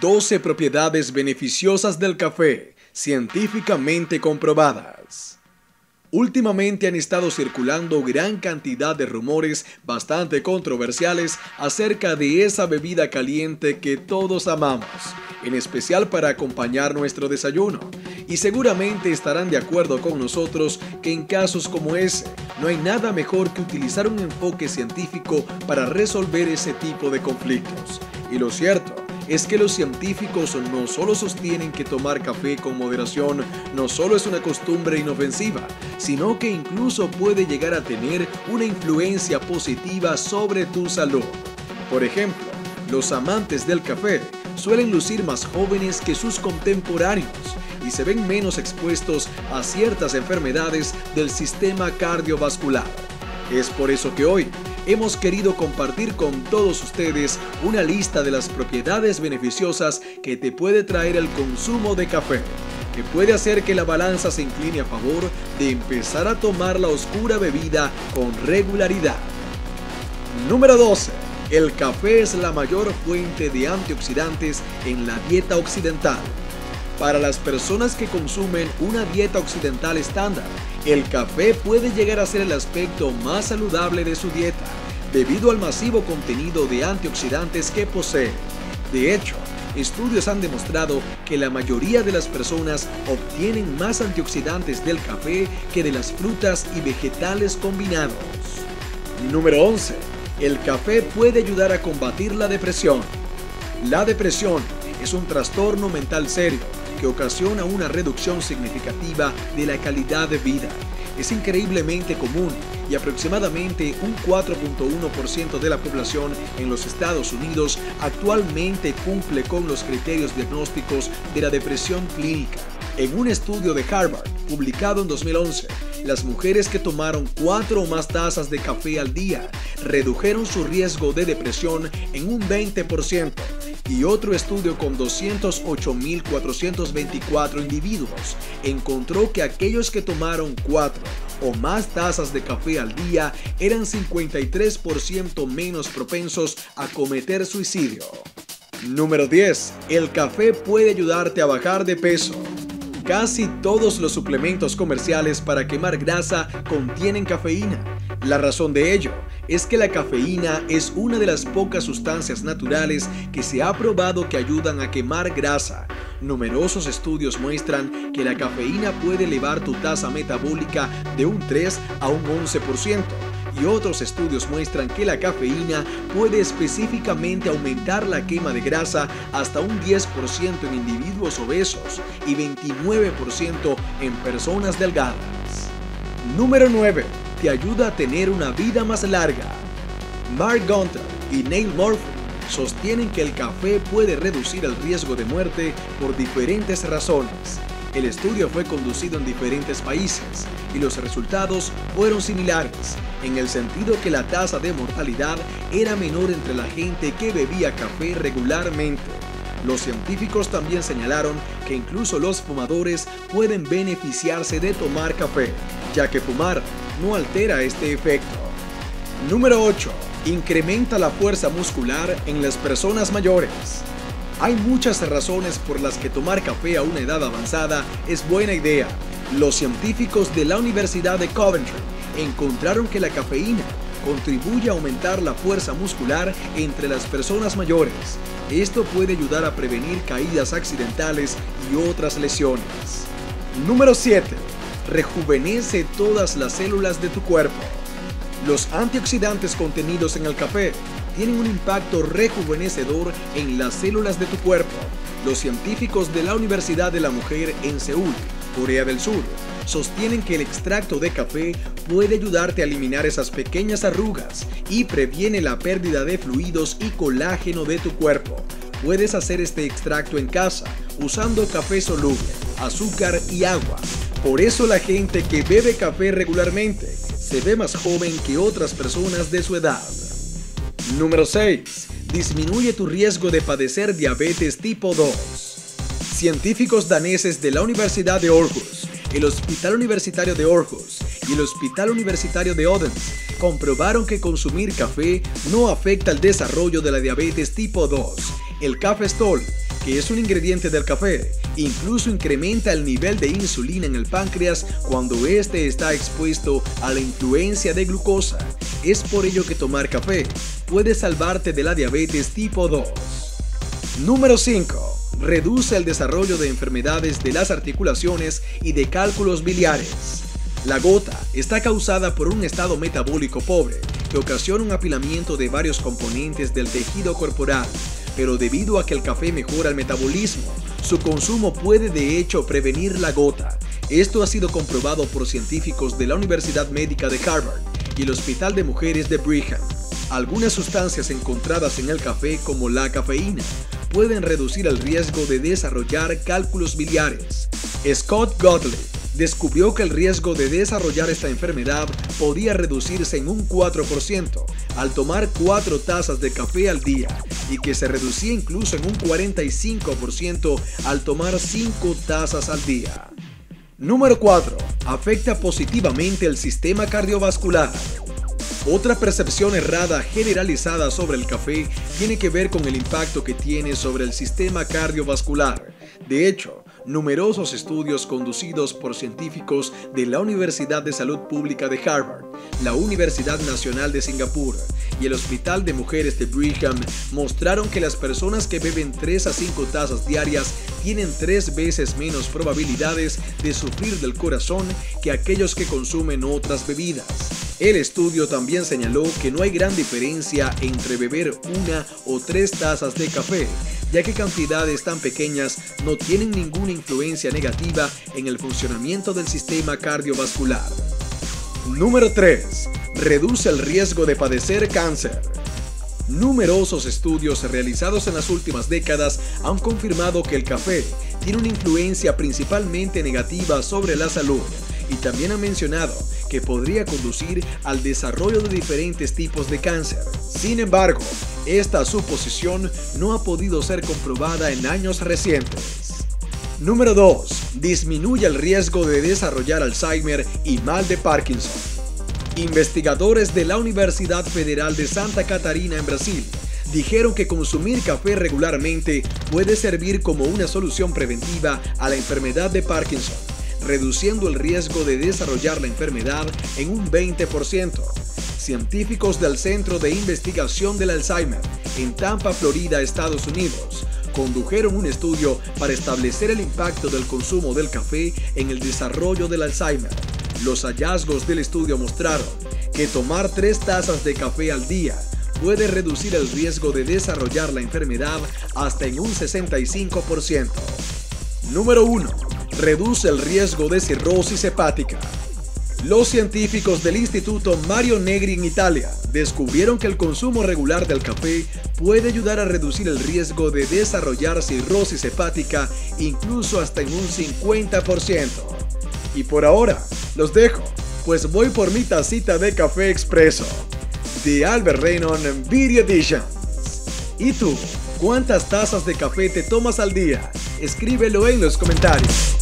12 propiedades beneficiosas del café, científicamente comprobadas. Últimamente han estado circulando gran cantidad de rumores bastante controversiales acerca de esa bebida caliente que todos amamos, en especial para acompañar nuestro desayuno. Y seguramente estarán de acuerdo con nosotros que en casos como ese no hay nada mejor que utilizar un enfoque científico para resolver ese tipo de conflictos. Y lo cierto es que los científicos no solo sostienen que tomar café con moderación no solo es una costumbre inofensiva, sino que incluso puede llegar a tener una influencia positiva sobre tu salud. Por ejemplo, los amantes del café suelen lucir más jóvenes que sus contemporáneos y se ven menos expuestos a ciertas enfermedades del sistema cardiovascular. Es por eso que hoy hemos querido compartir con todos ustedes una lista de las propiedades beneficiosas que te puede traer el consumo de café, que puede hacer que la balanza se incline a favor de empezar a tomar la oscura bebida con regularidad. Número 12. El café es la mayor fuente de antioxidantes en la dieta occidental. Para las personas que consumen una dieta occidental estándar, el café puede llegar a ser el aspecto más saludable de su dieta, debido al masivo contenido de antioxidantes que posee. De hecho, estudios han demostrado que la mayoría de las personas obtienen más antioxidantes del café que de las frutas y vegetales combinados. Número 11. El café puede ayudar a combatir la depresión. La depresión es un trastorno mental serio que ocasiona una reducción significativa de la calidad de vida. Es increíblemente común y aproximadamente un 4.1% de la población en los Estados Unidos actualmente cumple con los criterios diagnósticos de la depresión clínica. En un estudio de Harvard, publicado en 2011, las mujeres que tomaron cuatro o más tazas de café al día redujeron su riesgo de depresión en un 20% y otro estudio con 208.424 individuos encontró que aquellos que tomaron 4 o más tazas de café al día eran 53% menos propensos a cometer suicidio. Número 10. El café puede ayudarte a bajar de peso. Casi todos los suplementos comerciales para quemar grasa contienen cafeína. La razón de ello es que la cafeína es una de las pocas sustancias naturales que se ha probado que ayudan a quemar grasa. Numerosos estudios muestran que la cafeína puede elevar tu tasa metabólica de un 3 a un 11% y otros estudios muestran que la cafeína puede específicamente aumentar la quema de grasa hasta un 10% en individuos obesos y 29% en personas delgadas. Número 9 te ayuda a tener una vida más larga. Mark Gunter y Neil Murphy sostienen que el café puede reducir el riesgo de muerte por diferentes razones. El estudio fue conducido en diferentes países y los resultados fueron similares, en el sentido que la tasa de mortalidad era menor entre la gente que bebía café regularmente. Los científicos también señalaron que incluso los fumadores pueden beneficiarse de tomar café, ya que fumar no altera este efecto. Número 8. Incrementa la fuerza muscular en las personas mayores. Hay muchas razones por las que tomar café a una edad avanzada es buena idea. Los científicos de la Universidad de Coventry encontraron que la cafeína contribuye a aumentar la fuerza muscular entre las personas mayores. Esto puede ayudar a prevenir caídas accidentales y otras lesiones. Número 7 rejuvenece todas las células de tu cuerpo. Los antioxidantes contenidos en el café tienen un impacto rejuvenecedor en las células de tu cuerpo. Los científicos de la Universidad de la Mujer en Seúl, Corea del Sur, sostienen que el extracto de café puede ayudarte a eliminar esas pequeñas arrugas y previene la pérdida de fluidos y colágeno de tu cuerpo. Puedes hacer este extracto en casa usando café soluble, azúcar y agua por eso la gente que bebe café regularmente se ve más joven que otras personas de su edad. Número 6. Disminuye tu riesgo de padecer diabetes tipo 2. Científicos daneses de la Universidad de Aarhus, el Hospital Universitario de Aarhus y el Hospital Universitario de Odense comprobaron que consumir café no afecta el desarrollo de la diabetes tipo 2. El café stol que es un ingrediente del café, incluso incrementa el nivel de insulina en el páncreas cuando éste está expuesto a la influencia de glucosa. Es por ello que tomar café puede salvarte de la diabetes tipo 2. Número 5. Reduce el desarrollo de enfermedades de las articulaciones y de cálculos biliares. La gota está causada por un estado metabólico pobre que ocasiona un apilamiento de varios componentes del tejido corporal, pero debido a que el café mejora el metabolismo, su consumo puede de hecho prevenir la gota. Esto ha sido comprobado por científicos de la Universidad Médica de Harvard y el Hospital de Mujeres de Brigham. Algunas sustancias encontradas en el café como la cafeína pueden reducir el riesgo de desarrollar cálculos biliares. Scott Gottlieb descubrió que el riesgo de desarrollar esta enfermedad podía reducirse en un 4% al tomar 4 tazas de café al día y que se reducía incluso en un 45% al tomar 5 tazas al día. Número 4. Afecta positivamente el sistema cardiovascular. Otra percepción errada generalizada sobre el café tiene que ver con el impacto que tiene sobre el sistema cardiovascular. De hecho, numerosos estudios conducidos por científicos de la Universidad de Salud Pública de Harvard, la Universidad Nacional de Singapur y el Hospital de Mujeres de Brigham mostraron que las personas que beben 3 a 5 tazas diarias tienen 3 veces menos probabilidades de sufrir del corazón que aquellos que consumen otras bebidas. El estudio también señaló que no hay gran diferencia entre beber una o tres tazas de café, ya que cantidades tan pequeñas no tienen ninguna influencia negativa en el funcionamiento del sistema cardiovascular. Número 3. Reduce el riesgo de padecer cáncer. Numerosos estudios realizados en las últimas décadas han confirmado que el café tiene una influencia principalmente negativa sobre la salud y también han mencionado que podría conducir al desarrollo de diferentes tipos de cáncer. Sin embargo, esta suposición no ha podido ser comprobada en años recientes. Número 2. Disminuye el riesgo de desarrollar Alzheimer y mal de Parkinson. Investigadores de la Universidad Federal de Santa Catarina en Brasil dijeron que consumir café regularmente puede servir como una solución preventiva a la enfermedad de Parkinson, reduciendo el riesgo de desarrollar la enfermedad en un 20% científicos del Centro de Investigación del Alzheimer en Tampa, Florida, Estados Unidos, condujeron un estudio para establecer el impacto del consumo del café en el desarrollo del Alzheimer. Los hallazgos del estudio mostraron que tomar tres tazas de café al día puede reducir el riesgo de desarrollar la enfermedad hasta en un 65%. Número 1. Reduce el riesgo de cirrosis hepática. Los científicos del Instituto Mario Negri en Italia descubrieron que el consumo regular del café puede ayudar a reducir el riesgo de desarrollar cirrosis hepática incluso hasta en un 50%. Y por ahora, los dejo, pues voy por mi tacita de café expreso de Albert Reynon Video Edition. ¿Y tú? ¿Cuántas tazas de café te tomas al día? Escríbelo en los comentarios.